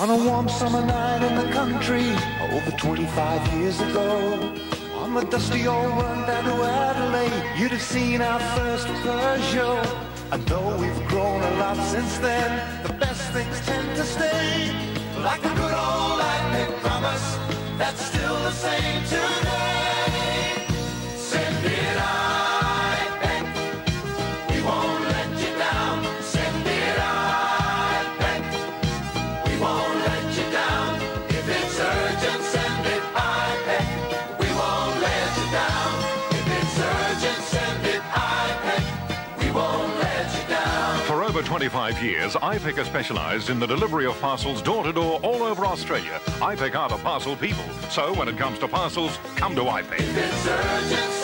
On a warm summer night in the country, over 25 years ago, on the dusty old run down to Adelaide, you'd have seen our first Peugeot. And though we've grown a lot since then, the best things tend to stay. Like a good old Adelaide promise, that's still the same today. Over 25 years, has specialised in the delivery of parcels door to door all over Australia. IPEC are the parcel people. So when it comes to parcels, come to urgent,